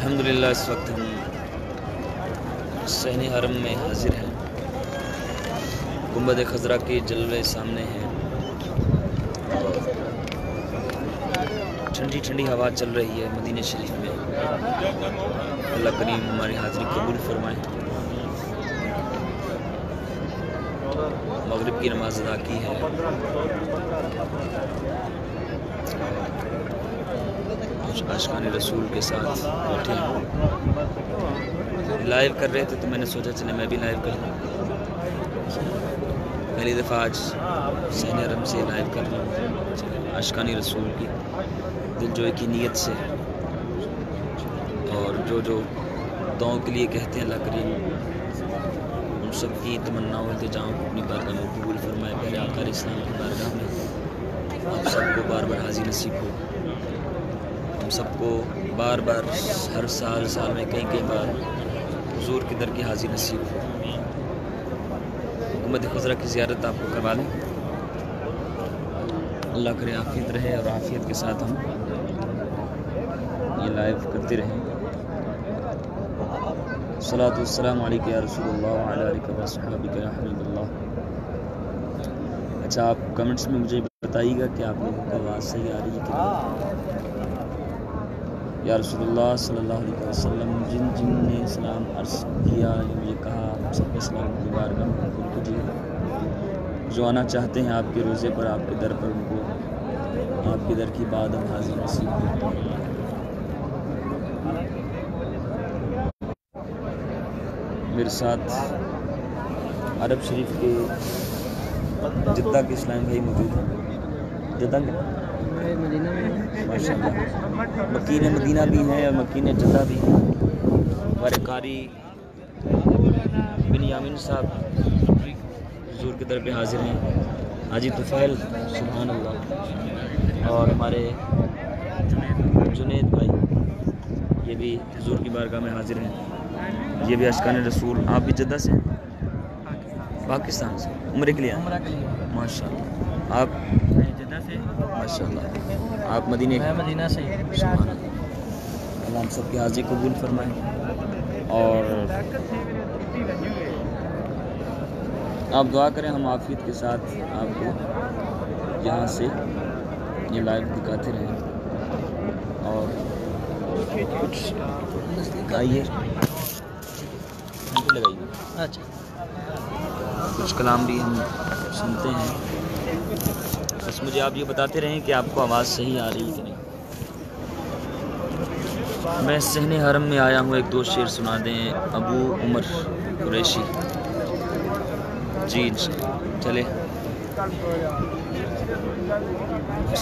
अल्हम्दुलिल्लाह, इस वक्त हम सहनी हरम में हाजिर हैं। गुंबद खजरा के जलवे सामने हैं। ठंडी ठंडी हवा चल रही है मदीने शरीफ में। अल्लाह करीम हमारी हाजिरी कबूल फरमाए। मगरिब की नमाज़ अदा की है। कुछ आशकान रसूल के साथ बैठे हैं। लाइव कर रहे थे तो मैंने सोचा, चले मैं भी लाइव कर लूँ। पहली दफ़ा आज सैन रम से लाइव कर रहा हूँ, आशकानी रसूल की दिल जोए की नीयत से और जो जो दुआओं के लिए कहते हैं अल्लाह करीम उन सब की तमन्ना इल्तजाम अपनी बारगाह में कबूल फरमाए पहले आकार इस्लाम की बारगाह में आप सबको बार बार हाजिर नसीब हो। सबको बार बार हर साल साल में कई कई बार हजूर के दर की हाजिर नसीब हो। खजरा की ज़्यारत आपको करवा लें अल्लाह करे आफियत रहे और आफियत के साथ हम ये लाइव करते रहें। अच्छा आप कमेंट्स में मुझे बताइएगा कि आप लोगों को आवाज़ सही आ रही है कि या रसूलुल्लाह सल्लल्लाहु अलैहि जिन जिन ने सलाम अर्ज़ किया या मुझे कहा, आप सबके सलाम की बारगाह में कबूल कीजिए जो आना चाहते हैं आपके रोज़े पर, आपके दर पर उनको, आपके दर की बाद हम हाजिर नसीब करते हैं। मेरे साथ अरब शरीफ के जिद्दा के इस्लाम भाई मौजूद हैं। जिद्दा के माशा मकीन मदीना भी हैं और मकीन जद्दा भी हैं। हमारे कारी बिन यामिन साहब हजूर के दर तरफ़ हाजिर हैं। हाजी तुफ़ैल सुबहान अल्लाह और हमारे जुनेद भाई ये भी हजूर की बारगाह में हाजिर हैं। ये भी अशकान रसूल आप भी जद्दा से पाकिस्तान से। उम्र के लिए माशा आप जद्दा से? माशा आप मदीने? मैं मदीना से। अल्लाह हम सबकी हाजिर कबूल फरमाएँ। और आप दुआ करें हम आफियत के साथ आपको यहाँ से ये लाइव दिखाते रहें। और कुछ आइए लगाइए। अच्छा। कुछ कलाम भी हम सुनते हैं। बस मुझे आप ये बताते रहें कि आपको आवाज़ सही आ रही है कि नहीं। मैं सहने हरम में आया हूँ, एक दो शेर सुना दें। अबू उमर कुरैशी। जी चले।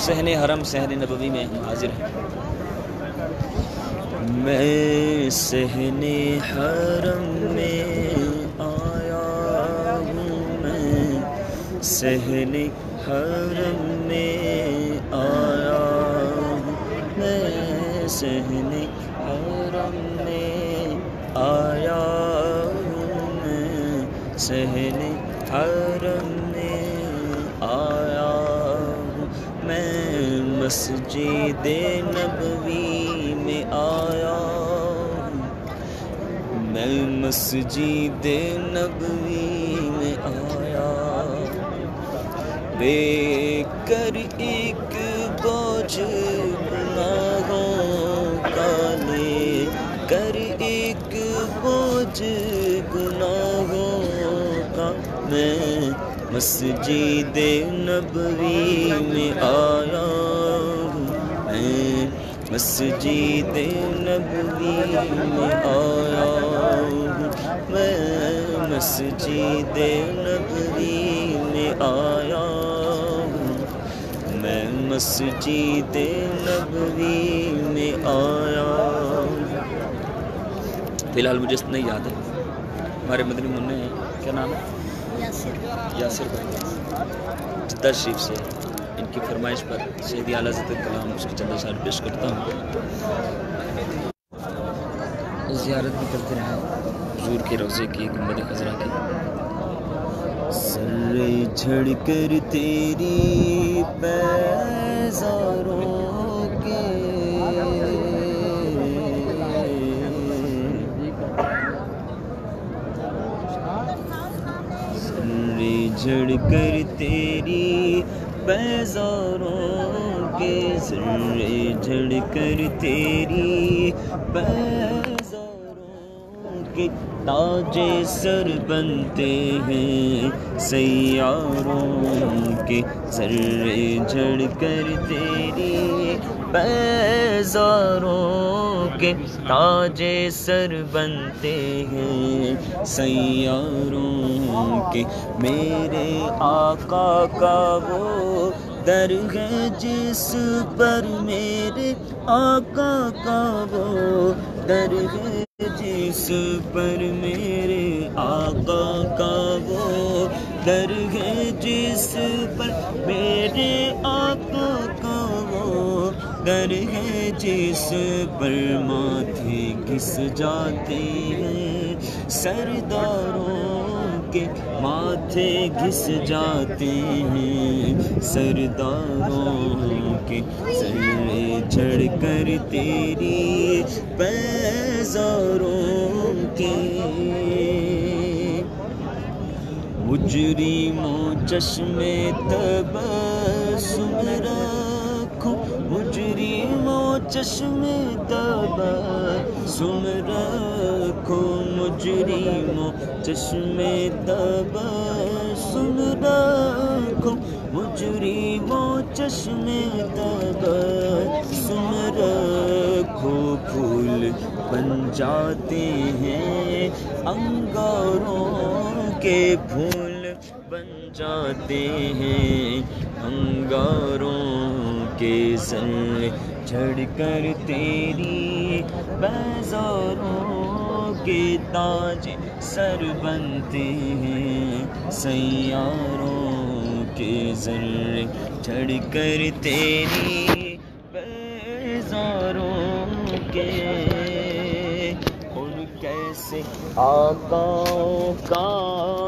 सहने हरम, सहने नबवी में हाजिर हैं। मैं सहने हरम में आया हूँ, मैं सहने हरम में आया हूँ मैं सहने हरम में आया हूँ मैं सहने हरम में आया हूँ मैं मस्जिद नबवी में आया हूँ मैं मस्जिद नबवी बेकर एक बोझ गुनाहों का ले कर एक बोझ गुनाहों का मैं मस्जिद नबवी में आया मैं मस्जिद नबवी में आया मैं मस्जिद नबवी में आया मस्जिद नबवी में आया। फ़िलहाल मुझे नहीं याद है। हमारे मदनी मुन्ने हैं। क्या नाम है? यासिर। भाई। जिद्दा शरीफ से। इनकी फरमाइश पर सैदी आला कलाम उसकी चंदा शार पेश करता हूँ। ज़ियारत भी करते रहे। हजूर के रोज़े की गुंबद खजरा की। सर झड़ कर तेरी पैजारों के। झड़ कर तेरी पैजारों के। सर झड़ कर तेरी पैजारों के। ताजे सर बनते हैं। सैयारों के सर झड़ कर तेरी पैजारों के ताजे सर बनते हैं। सैयारों के मेरे आका का वो दर है जिस पर मेरे आका का वो दर है। जिस पर मेरे आका का वो दर है, जिस पर मेरे आका का वो दर है, जिस पर माथे घिस जाते हैं, सरदारों के माथे घिस जाते हैं, सरदारों के सर झड़ कर तेरी पैजारों के। मुजरिमों चश्मे तब सुन रखो। मुजरिमों चश्मे तब सुन रखो। मुजरिमों चश्मे तब सुन रखो। मुजरिमों चश्मे तब बन जाते हैं, अंगारों के फूल बन जाते हैं, अंगारों के सर झड़ कर तेरी बैजारों के ताज सर बनते हैं, सैयारों के सर झड़ कर तेरी बैजारों के कैसे आकाओं का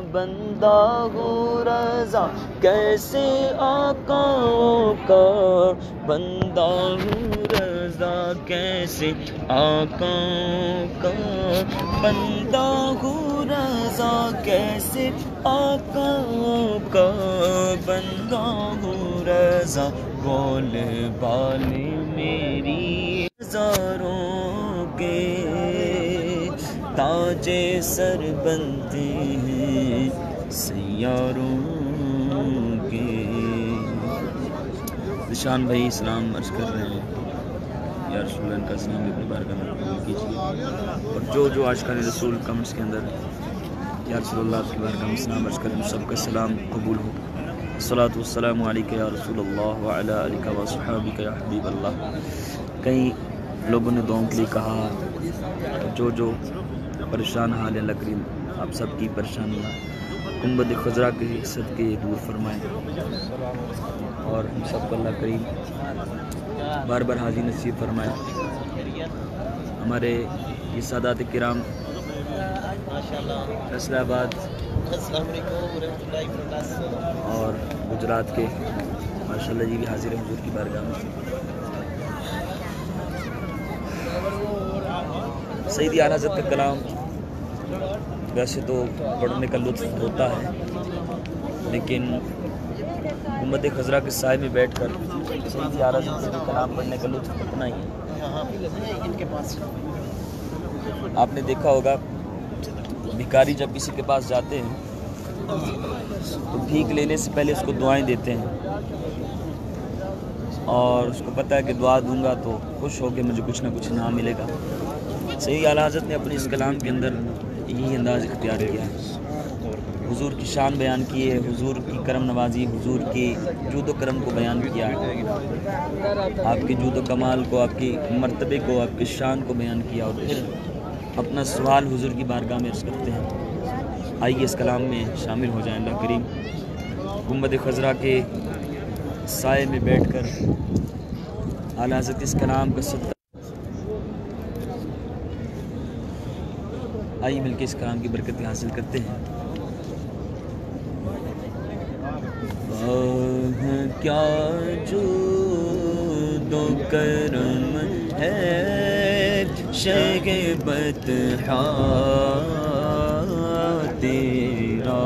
बंदा हो रजा। कैसे आकाओं का बंदा हो रजा? कैसे आकाओं का बंदा हो रजा? कैसे आकाओं का बंदा हो रजा? बोल बाले मेरी हज़ारों ताजे सर हैं सैयारों के निशान भाई इस्लाम अर्ज़ कर रहे हैं। या रसूल का इस्लाम अपनी बारगाह में कबूल कीजिए। और जो जो आज का रसूल कम्स के अंदर या रसूल की बारगाह में इस्लाम अर्ज़ करें सबका सलाम कबूल हो। सलात वसलाम या कई लोगों ने के लिए कहा, जो जो परेशान हाल करीम आप सबकी परेशानियाँ। कुम्बद खजरा के सद के दूर फरमाएँ। और हम सबको अल्लाह करीम बार बार हाजिर नसीब फरमाए। हमारे ये सादात कराम, फैसलाबाद और गुजरात के, माशाल्लाह जी भी हाजिर हजूर की बारगाह में। सईदी आला का कलाम वैसे तो पढ़ने का लुत्फ होता है, लेकिन उम्मत खजरा के साय में बैठ कर कलाम पढ़ने का लुत्फ अपना ही इनके पास आपने देखा होगा भिकारी जब किसी के पास जाते हैं तो भीख लेने से पहले उसको दुआएँ देते हैं। और उसको पता है कि दुआ दूँगा तो खुश हो के मुझे कुछ ना कुछ नाम मिलेगा। सही आला हज़रत ने अपने इस कलाम के अंदर यही अंदाज इख्तियार किया। हुजूर की शान बयान की है, हुजूर की करम नवाजी, हुजूर की जूद करम को बयान किया। आपके जूद कमाल को, आपकी मर्तबे को, आपकी शान को बयान किया और फिर अपना सवाल हुजूर की बारगाह में अर्ज़ करते हैं। आइए इस कलाम में शामिल हो जाए अल्लाह करीम। गुंबद खजरा के साय में बैठ कर आला इस कलाम का सत्ता आइए मिलकर इस कलाम की बरकत हासिल करते हैं। क्या जो दो करम है शगबत तेरा।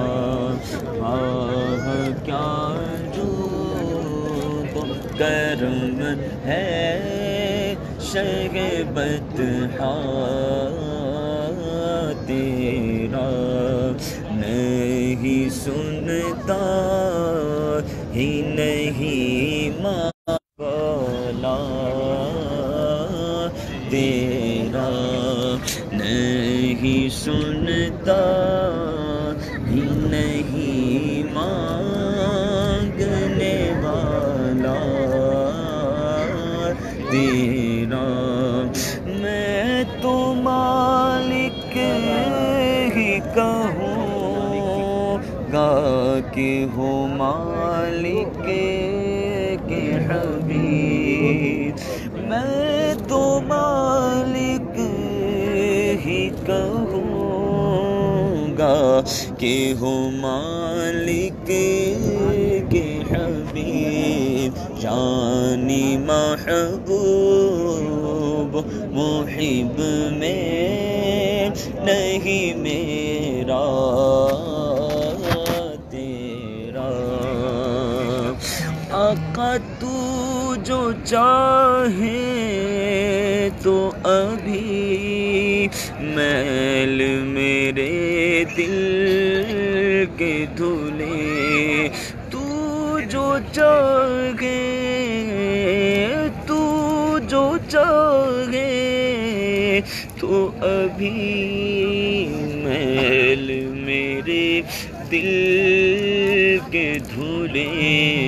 आह क्या जो दो करम है शगबत हा तेरा नहीं सुनता ही नहीं कहूँगा कि हो मालिक के हबीब। मैं तो मालिक ही कहूँगा के हो मालिक के हबीब। जानी महबूब मुहिब में नहीं मेरा आका तू जो चाहे तो अभी मैल मेरे दिल के धुले। तू जो चाहे, तू जो चाहे तो अभी मैल मेरे दिल के धुले। के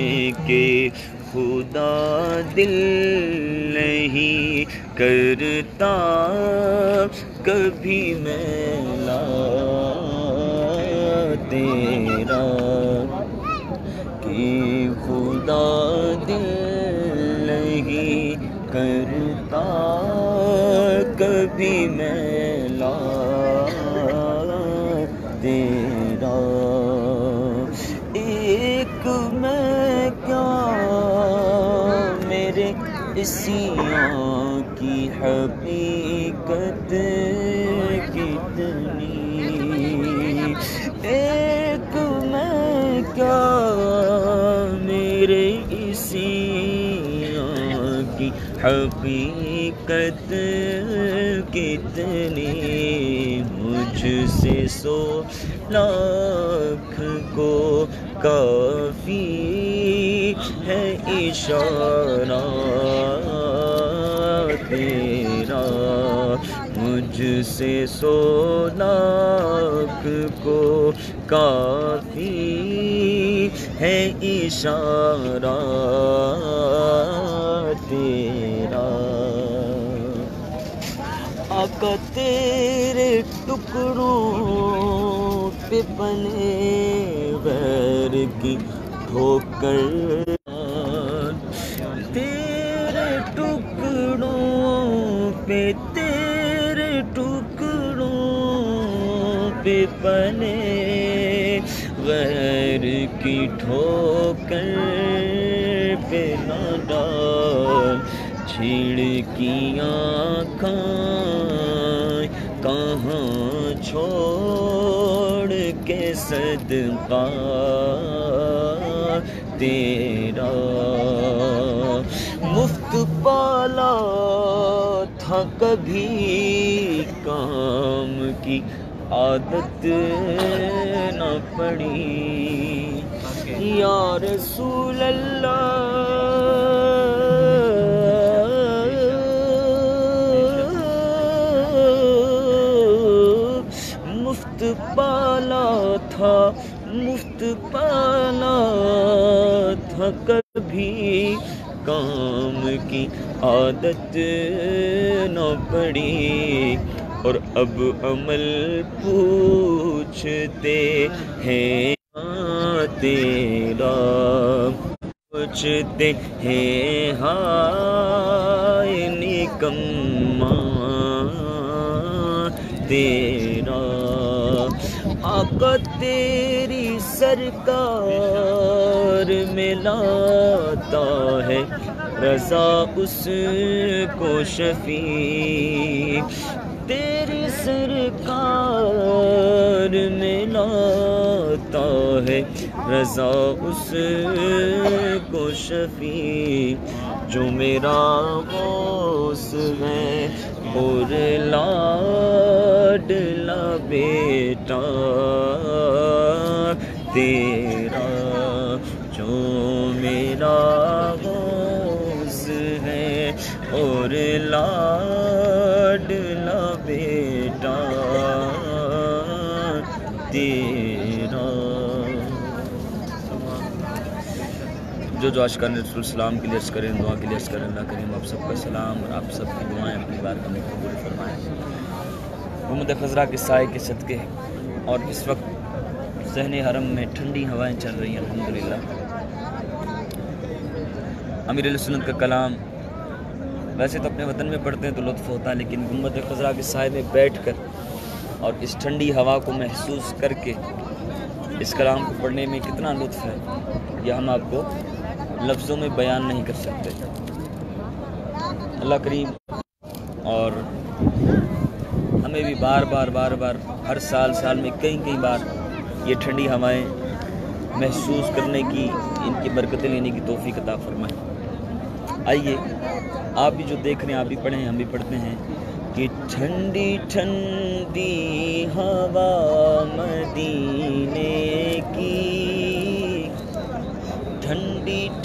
खुदा दिल नहीं करता कभी मैला तेरा कि खुदा दिल नहीं करता कभी मैला इसियाँ की हकीकत कितनी? एक मैं क्या मेरे इसियाँ की हकीकत कितनी? मुझसे सो लाख को काफ़ी है इशारा। मुझसे सो लाख को काफ़ी है इशारा तेरा। आका तेरे टुकड़ों पे बने वैर की ठोकर की ठोकर पे डाल छिड़कियाँ खाए। कहाँ छोड़ के सदका तेरा? मुफ़्त पाला था कभी काम की आदत न पड़ी। या रसूल मुफ़्त पाला था, मुफ़्त पाला था। कभी काम की आदत न पड़ी और अब अमल पूछते हैं आते तेरा पूछते हैं, हाय निकम्मा तेरा आका तेरी सरकार में लाता है, रजा उसको शफी तेरी सरकार में लाता है रजा उसको शफी, जो मेरा गौस है। और लाडला बेटा, तेरा जो मेरा गौस है। और लाडला जो जो आशकान सलाम के लिए करें, दुआ के लिए करें, अल्लाह करीम, आप सबका सलाम और आप सबकी दुआएँ अपनी बार में कबूल फरमाएँ। मोहम्मद खजरा के साय के सदक़े और इस वक्त जहन हरम में ठंडी हवाएँ चल रही हैं, अल्हम्दुलिल्लाह। अमीर सुन्नत का कलाम, वैसे तो अपने वतन में पढ़ते हैं तो लुत्फ़ होता है, लेकिन गुंबद खजरा के साय में बैठ कर और इस ठंडी हवा को महसूस करके इस कलाम को पढ़ने में कितना लुत्फ़ है, यह हम आपको लफ्ज़ों में बयान नहीं कर सकते। अल्लाह करीम और हमें भी बार बार बार बार, हर साल साल में कई कई बार ये ठंडी हवाएँ महसूस करने की, इनकी बरकतें लेने की तोफ़ी कता फरमाएँ। आइए, आप भी जो देख रहे हैं, आप भी पढ़ें, हम भी पढ़ते हैं कि ठंडी ठंडी हवा मदीने की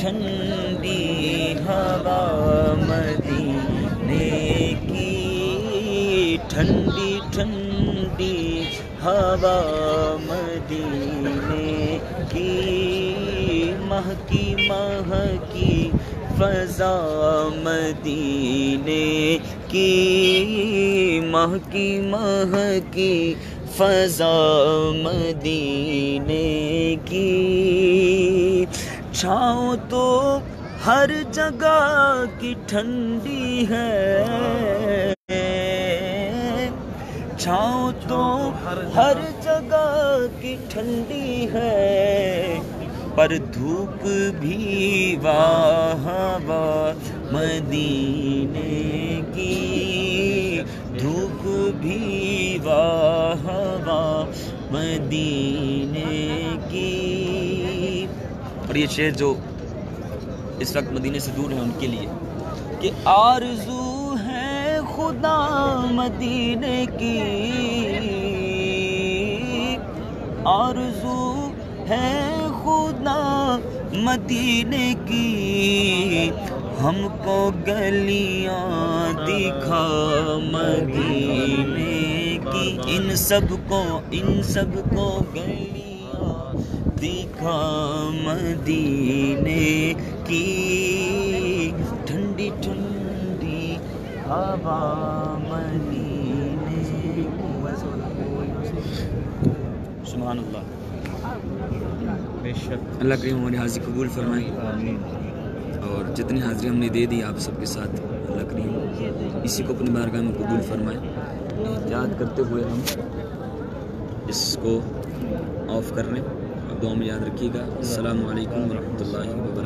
ठंडी हवा मदीने की, ठंडी ठंडी हवा मदीने की, महकी महकी फजा मदीने की, महकी महकी फजा मदीने की। छाँव तो हर जगह की ठंडी है। छाओ तो हर जगह की ठंडी है। पर धूप भी वाह मदीने ये शेर जो इस वक्त मदीने से दूर है उनके लिए। कि आरज़ू है खुदा मदीने की। आरज़ू है खुदा मदीने की। हमको गलियाँ दिखा मदीने की। इन सबको इन सबको गलियाँ दिखा मदीने की। ठंडी ठंडी हवा मदीने सुभान अल्लाह बेशक। अल्लाह करीम हमारी हाजिर कबूल फरमाए। और जितनी हाजिरी हमने दे दी आप सबके साथ अल्लाह करीम इसी को अपनी बारगाह में कबूल फरमाए। एहतियात करते हुए हम इसको ऑफ़ कर लें। दुआ में याद रखिएगा। अल्लाम वरहमल वर्का